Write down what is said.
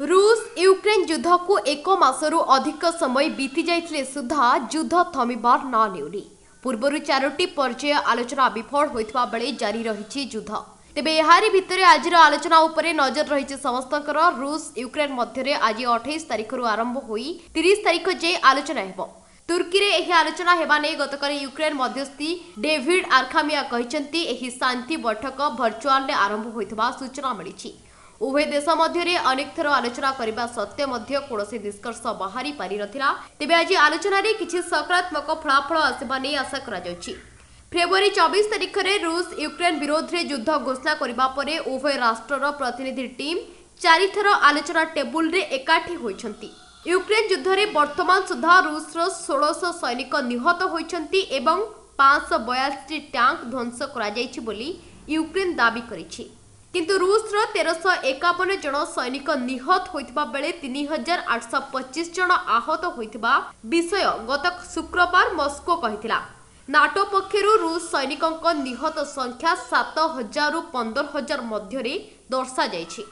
ରୁଷ ୟୁକ୍ରେନ ଯୁଦ୍ଧକୁ ଏକ ମାସରୁ ଅଧିକ ସମୟ ବିତି ଯାଇଥିଲେ ସୁଦ୍ଧା ଯୁଦ୍ଧ ଥମିବାର ନାଁ ନେଉନି। ପୂର୍ବରୁ ଚାରୋଟି ପର୍ଯ୍ୟାୟ ଆଲୋଚନା ବିଫଳ ହୋଇଥିବା ବେଳେ ଜାରି ରହିଛି ଯୁଦ୍ଧ। ତେବେ ଏହାରି ଭିତରେ ଆଜିର ଆଲୋଚନା ଉପରେ ନଜର ରହିଛି ସମସ୍ତଙ୍କର। ରୁଷ ୟୁକ୍ରେନ ମଧ୍ୟରେ ଆଜି ଅଠେଇଶ ତାରିଖରୁ ଆରମ୍ଭ ହୋଇ ତିରିଶ ତାରିଖ ଯାଏଁ ଆଲୋଚନା ହେବ। ତୁର୍କୀରେ ଏହି ଆଲୋଚନା ହେବା ନେଇ ଗତକାଲି ୟୁକ୍ରେନ ମଧ୍ୟସ୍ଥି ଡେଭିଡ୍ ଆର୍ଖାମିଆ କହିଛନ୍ତି ଏହି ଶାନ୍ତି ବୈଠକ ଭର୍ଚୁଆଲରେ ଆରମ୍ଭ ହୋଇଥିବା ସୂଚନା ମିଳିଛି। ଉଭୟ ଦେଶ ମଧ୍ୟରେ ଅନେକ ଥର ଆଲୋଚନା କରିବା ସତ୍ତ୍ୱେ ମଧ୍ୟ କୌଣସି ନିଷ୍କର୍ଷ ବାହାରି ପାରିନଥିଲା। ତେବେ ଆଜି ଆଲୋଚନାରେ କିଛି ସକାରାତ୍ମକ ଫଳାଫଳ ଆସିବା ନେଇ ଆଶା କରାଯାଉଛି। ଫେବୃଆରୀ ଚବିଶ ତାରିଖରେ ରୁଷ ୟୁକ୍ରେନ ବିରୋଧରେ ଯୁଦ୍ଧ ଘୋଷଣା କରିବା ପରେ ଉଭୟ ରାଷ୍ଟ୍ରର ପ୍ରତିନିଧି ଟିମ୍ ଚାରିଥର ଆଲୋଚନା ଟେବୁଲରେ ଏକାଠି ହୋଇଛନ୍ତି। ୟୁକ୍ରେନ ଯୁଦ୍ଧରେ ବର୍ତ୍ତମାନ ସୁଦ୍ଧା ରୁଷର ଷୋଳଶହ ସୈନିକ ନିହତ ହୋଇଛନ୍ତି ଏବଂ ପାଞ୍ଚଶହ ବୟାଳିଶଟି ଟ୍ୟାଙ୍କ ଧ୍ୱଂସ କରାଯାଇଛି ବୋଲି ୟୁକ୍ରେନ ଦାବି କରିଛି। କିନ୍ତୁ ରୁଷର ତେରଶହ ଏକାବନ ଜଣ ସୈନିକ ନିହତ ହୋଇଥିବା ବେଳେ ତିନି ହଜାର ଆଠଶହ ପଚିଶ ଜଣ ଆହତ ହୋଇଥିବା ବିଷୟ ଗତ ଶୁକ୍ରବାର ମସ୍କୋ କହିଥିଲା। ନାଟୋ ପକ୍ଷରୁ ରୁଷ ସୈନିକଙ୍କ ନିହତ ସଂଖ୍ୟା ସାତ ହଜାରରୁ ପନ୍ଦର ହଜାର ମଧ୍ୟରେ ଦର୍ଶାଯାଇଛି।